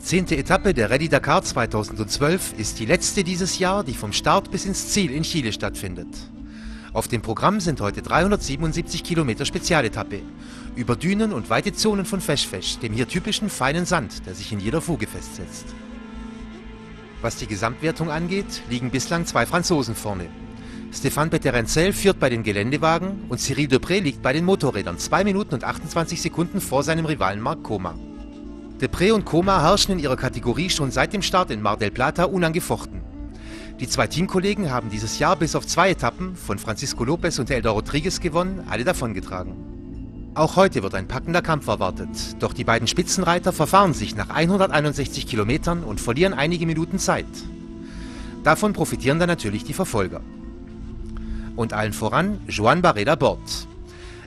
Die zehnte Etappe der Rallye Dakar 2012 ist die letzte dieses Jahr, die vom Start bis ins Ziel in Chile stattfindet. Auf dem Programm sind heute 377 Kilometer Spezialetappe über Dünen und weite Zonen von Feschfesch, dem hier typischen feinen Sand, der sich in jeder Fuge festsetzt. Was die Gesamtwertung angeht, liegen bislang zwei Franzosen vorne. Stéphane Peterencel führt bei den Geländewagen und Cyril Depré liegt bei den Motorrädern 2 Minuten und 28 Sekunden vor seinem Rivalen Marc Coma. Depré und Coma herrschen in ihrer Kategorie schon seit dem Start in Mar del Plata unangefochten. Die zwei Teamkollegen haben dieses Jahr bis auf zwei Etappen von Francisco Lopez und Eldor Rodriguez gewonnen, alle davongetragen. Auch heute wird ein packender Kampf erwartet, doch die beiden Spitzenreiter verfahren sich nach 161 Kilometern und verlieren einige Minuten Zeit. Davon profitieren dann natürlich die Verfolger. Und allen voran Joan Barreda Bort.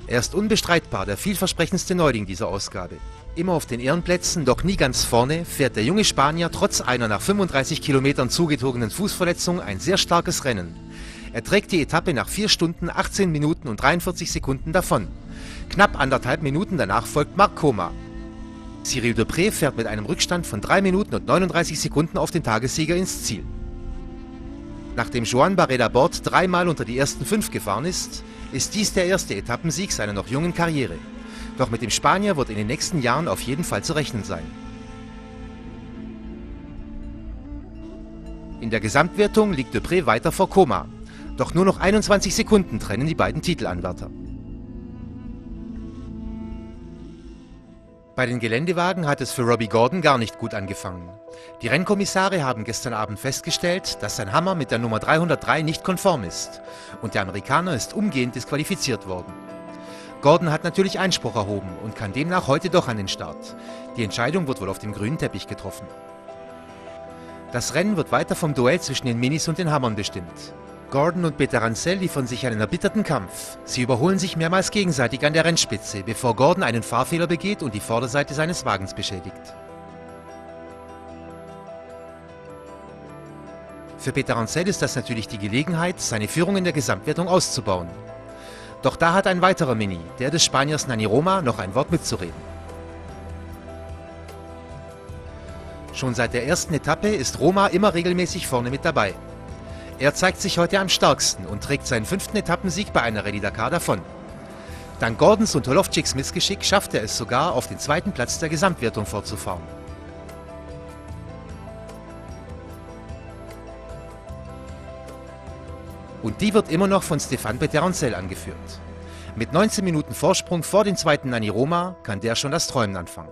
Er ist unbestreitbar der vielversprechendste Neuling dieser Ausgabe. Immer auf den Ehrenplätzen, doch nie ganz vorne, fährt der junge Spanier trotz einer nach 35 Kilometern zugetogenen Fußverletzung ein sehr starkes Rennen. Er trägt die Etappe nach 4 Stunden, 18 Minuten und 43 Sekunden davon. Knapp anderthalb Minuten danach folgt Marc Coma. Cyril Depré fährt mit einem Rückstand von 3 Minuten und 39 Sekunden auf den Tagessieger ins Ziel. Nachdem Joan Barreda Bort dreimal unter die ersten fünf gefahren ist, ist dies der erste Etappensieg seiner noch jungen Karriere. Doch mit dem Spanier wird in den nächsten Jahren auf jeden Fall zu rechnen sein. In der Gesamtwertung liegt Depré weiter vor Coma. Doch nur noch 21 Sekunden trennen die beiden Titelanwärter. Bei den Geländewagen hat es für Robbie Gordon gar nicht gut angefangen. Die Rennkommissare haben gestern Abend festgestellt, dass sein Hammer mit der Nummer 303 nicht konform ist und der Amerikaner ist umgehend disqualifiziert worden. Gordon hat natürlich Einspruch erhoben und kann demnach heute doch an den Start. Die Entscheidung wird wohl auf dem grünen Teppich getroffen. Das Rennen wird weiter vom Duell zwischen den Minis und den Hammern bestimmt. Gordon und Beterancel liefern sich einen erbitterten Kampf. Sie überholen sich mehrmals gegenseitig an der Rennspitze, bevor Gordon einen Fahrfehler begeht und die Vorderseite seines Wagens beschädigt. Für Beterancel ist das natürlich die Gelegenheit, seine Führung in der Gesamtwertung auszubauen. Doch da hat ein weiterer Mini, der des Spaniers Nani Roma, noch ein Wort mitzureden. Schon seit der ersten Etappe ist Roma immer regelmäßig vorne mit dabei. Er zeigt sich heute am stärksten und trägt seinen fünften Etappensieg bei einer Rallye Dakar davon. Dank Gordons und Holovciks Missgeschick schafft er es sogar, auf den zweiten Platz der Gesamtwertung fortzufahren. Und die wird immer noch von Stefan Peteroncel angeführt. Mit 19 Minuten Vorsprung vor dem zweiten Nani Roma kann der schon das Träumen anfangen.